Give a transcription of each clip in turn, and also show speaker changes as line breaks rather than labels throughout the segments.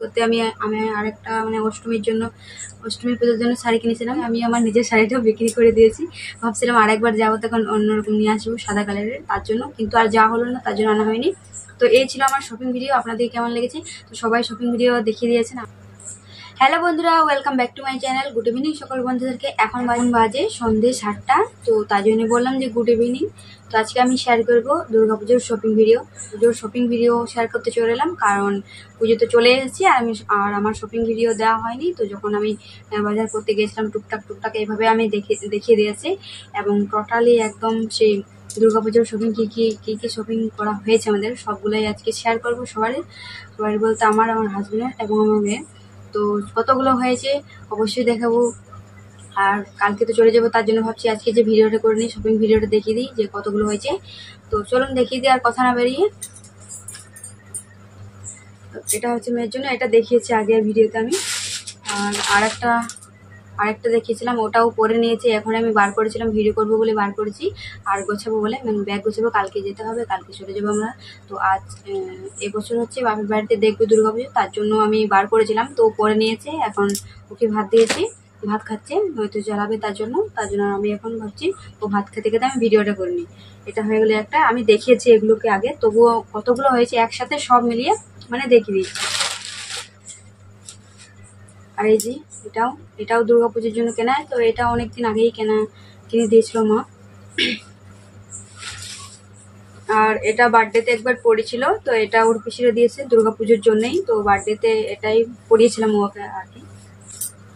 করতে আমি আমি আরেকটা মানে অষ্টমীর জন্য অষ্টমী পুজোর জন্য শাড়ি কিনেছিলাম। আমি আমার নিজের শাড়িটাও বিক্রি করে দিয়েছি। ভাবছিলাম আরেকবার যাব, তখন অন্যরকম নিয়ে আসব সাদা কালারের, তার জন্য। কিন্তু আর যা হলো না, তার জন্য আনা হয়নি। তো এই ছিল আমার শপিং ভিডিও আপনাদের কেমন লেগেছে? তো সবাই শপিং ভিডিও দেখিয়ে দিয়েছেন। হ্যালো বন্ধুরা welcome back to my channel good evening সকল বন্ধুদেরকে। এখন বাজে বাজে সন্ধ্যে সাতটা। তো তার জন্য বললাম যে গুড ইভিনিং তো আজকে আমি শেয়ার করব দুর্গাপুজোর শপিং ভিডিও পুজোর শপিং ভিডিও শেয়ার করতে চলে এলাম, কারণ পুজো তো চলে এসেছি আর আমি আর আমার শপিং ভিডিও দেওয়া হয়নি। তো যখন আমি বাজার করতে গেছিলাম, টুকটাক টুকটাক এইভাবে আমি দেখে, দেখিয়ে দিয়েছি। এবং টোটালি একদম সেই দুর্গাপুজোর শপিং কী কী কী কী শপিং করা হয়েছে আমাদের, সবগুলোই আজকে শেয়ার করব সবারই সবারই বলতে আমার আমার হাজব্যান্ডের এবং আমার মেয়ের। তো কতগুলো হয়েছে অবশ্যই দেখাবো। আর কালকে তো চলে যাব, তার জন্য ভাবছি আজকে যে ভিডিওটা করে নিই শপিং ভিডিওটা দেখিয়ে দিই যে কতগুলো হয়েছে। তো চলুন দেখিয়ে দিই, আর কথা না বেরিয়ে এটা হচ্ছে মেয়ের জন্য, এটা দেখিয়েছি আগে ভিডিওতে আমি। আর আরেকটা আরেকটা দেখিয়েছিলাম, ওটাও পরে নিয়েছি। এখন আমি বার করেছিলাম, ভিডিও করব বলে বার করেছি। আর গোছাবো বলে মানে ব্যাগ গোছাবো, কালকে যেতে হবে, কালকে চলে যাব আমরা। তো আজ এবছর হচ্ছে বাপের বাড়িতে দেখব দুর্গাপুজো তার জন্য আমি বার করেছিলাম। তো পরে নিয়েছে, এখন ওকে ভাত দিয়েছি, ভাত খাচ্ছে হয়তো জ্বালাবে তার জন্য। তার জন্য আমি এখন ভাবছি, ও ভাত খেতে খেতে আমি ভিডিওটা করে নিই। এটা হয়ে গেলে একটা, আমি দেখিয়েছি এগুলোকে আগে, তবুও কতগুলো হয়েছে একসাথে সব মিলিয়ে মানে দেখিয়ে দিচ্ছি আর এই যে এটাও এটাও দুর্গাপুজোর জন্য কেনা, তো এটা অনেকদিন আগেই কেনা, কিনে দিয়েছিল মা। আর এটা বার্থডেতে একবার পড়েছিল, তো এটা ওর পিসিরা দিয়েছে দুর্গাপুজোর জন্যই, তো বার্থডেতে এটাই পরিয়েছিলাম ওকে আর কি।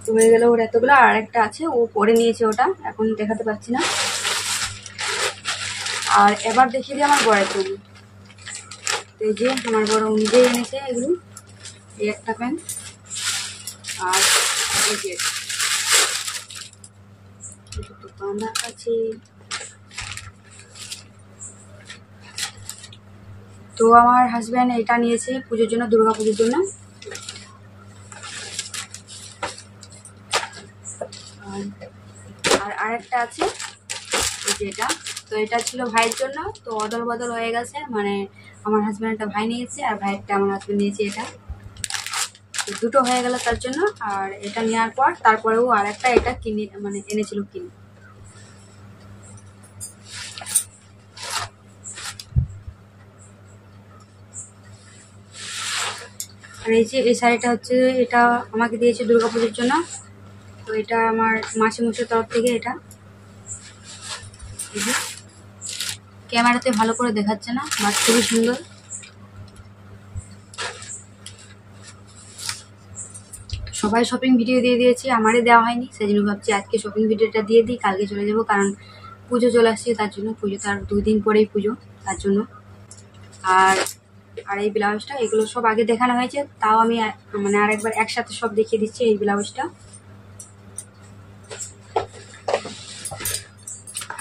তো হয়ে গেল ওর এতগুলো, আর একটা আছে, ও পরে নিয়েছে ওটা, এখন দেখাতে পাচ্ছি না। আর এবার দেখিয়ে দিই আমার বড়ের জন্য। তো এই যে, আমার বড় নিজেই এনেছে এগুলো, এই একটা প্যান্ট আর এই যে বাঁধা আছে। তো আমার হাজব্যান্ড এটা নিয়েছে পুজোর জন্য, দুর্গা পুজোর জন্য। আর- আর আরেকটা আছে, এই যে এটা। তো এটা ছিল ভাইয়ের জন্য, তো অদল বদল হয়ে গেছে। মানে আমার হাজব্যান্ড একটা ভাই নিয়েছে, আর ভাইয়েরটা আমার হাজব্যান্ড নিয়েছে এটা। দুটো হয়ে গেল তার জন্য, আর এটা নেওয়ার পর তারপরেও আর একটা এটা কিনে মানে এনেছিল কিনে। আর এই যে, এই শাড়িটা হচ্ছে, এটা আমাকে দিয়েছে দুর্গাপুজোর জন্য। তো এটা আমার মাসি মুসের তরফ থেকে এটা। ক্যামেরাতে ভালো করে দেখাচ্ছে না, বাট খুবই সুন্দর। সবাই শপিং ভিডিও দিয়ে দিয়েছে, আমারই দেওয়া হয়নি সেই জন্য ভাবছি আজকে শপিং ভিডিওটা দিয়ে দিই, কালকে চলে যাব, কারণ পুজো চলে আসছে, তার জন্য পুজো তার দুই দিন পরেই পুজো, তার জন্য। আর আর এই ব্লাউজটা এগুলো সব আগে দেখানো হয়েছে, তাও আমি মানে আরেকবার একসাথে সব দেখিয়ে দিচ্ছি এই ব্লাউজটা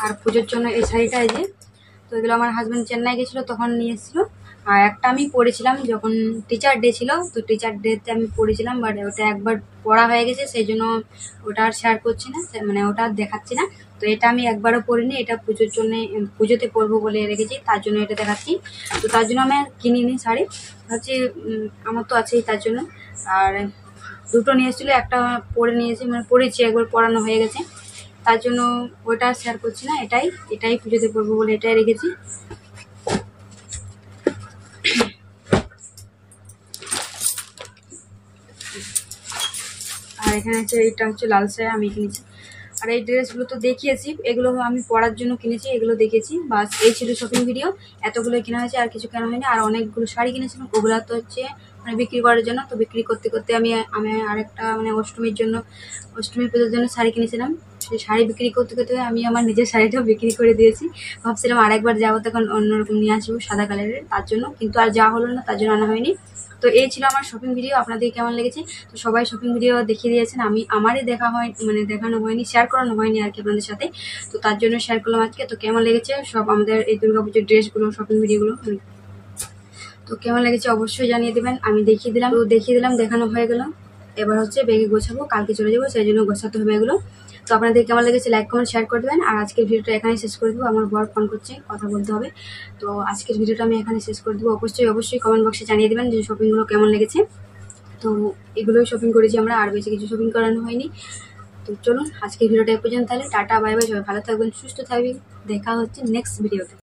আর পুজোর জন্য এই শাড়িটা এই যে, তো এগুলো আমার হাজব্যান্ড চেন্নাই গেছিল, তখন নিয়ে এসেছিল আর একটা আমি পরেছিলাম যখন টিচার ডে ছিল, তো টিচার ডেতে আমি পড়েছিলাম বাট ওটা একবার পড়া হয়ে গেছে, সেই জন্য ওটা আর শেয়ার করছি না মানে ওটা আর দেখাচ্ছি না। তো এটা আমি একবারও পরিনি এটা পুজোর জন্য, পুজোতে পরবো বলে রেখেছি, তার জন্য এটা দেখাচ্ছি। তো তার জন্য আমি আর কিনিনি শাড়ি, ভাবছি আমার তো আছেই তার জন্য। আর দুটো নিয়ে এসেছিল, একটা পরে নিয়েছি মানে পরেছি, একবার পড়ানো হয়ে গেছে। তার জন্য ওটা শেয়ার করছি না, এটাই এটাই পুজোতে পরবো বলে এটাই রেখেছি। আর এখানে হচ্ছে এইটা হচ্ছে লাল সায়া আমি কিনেছি। আর এই ড্রেসগুলো তো দেখিয়েছি, এগুলো আমি পড়ার জন্য কিনেছি, এগুলো দেখেছি। বাস, এই ছিল শপিং ভিডিও এতগুলো কেনা হয়েছে, আর কিছু কেনা হয়নি। আর অনেকগুলো শাড়ি কিনেছিলাম, ওগুলো তো হচ্ছে মানে বিক্রি করার জন্য। তো বিক্রি করতে করতে আমি আমি আরেকটা মানে অষ্টমীর জন্য অষ্টমী পুজোর জন্য শাড়ি কিনেছিলাম। সেই শাড়ি বিক্রি করতে করতে আমি আমার নিজের শাড়িটাও বিক্রি করে দিয়েছি। ভাবছিলাম আরেকবার যাব, তখন অন্যরকম নিয়ে আসব সাদা কালারের, তার জন্য। কিন্তু আর যা হলো না, তার জন্য আনা হয়নি। তো এই ছিল আমার শপিং ভিডিও আপনাদের কেমন লেগেছে? তো সবাই শপিং ভিডিও দেখিয়ে দিয়েছেন। আমি, আমারই দেখা হয় মানে দেখানো হয়নি শেয়ার করানো হয়নি আর কি আপনাদের সাথে। তো তার জন্য শেয়ার করলাম আজকে। তো কেমন লেগেছে? সব আমাদের এই দুর্গাপুজোর ড্রেসগুলো শপিং ভিডিওগুলো তো কেমন লেগেছে অবশ্যই জানিয়ে দেবেন। আমি দেখিয়ে দিলাম, তো দেখিয়ে দিলাম, দেখানো হয়ে গেল। এবার হচ্ছে বেগে গোছাবো, কালকে চলে যাব, সেই জন্য গোছাতে হবে এগুলো। তো আপনাদের কেমন লেগেছে লাইক, কমেন্ট, শেয়ার করে দেবেন। আর আজকের ভিডিওটা এখানে শেষ করে দেবো। আমার বর ফোন করছে, কথা বলতে হবে। তো আজকের ভিডিওটা আমি এখানে শেষ করে দেবো। অবশ্যই অবশ্যই কমেন্ট বক্সে জানিয়ে দেবেন যে শপিংগুলো কেমন লেগেছে। তো এগুলোই শপিং করেছি আমরা, আর বেশি কিছু শপিং করানো হয়নি। তো চলুন, আজকের ভিডিওটা এ পর্যন্ত, তাহলে টাটা, বাই বাই, সবাই ভালো থাকবেন, সুস্থ থাকবেন। দেখা হচ্ছে নেক্সট ভিডিওতে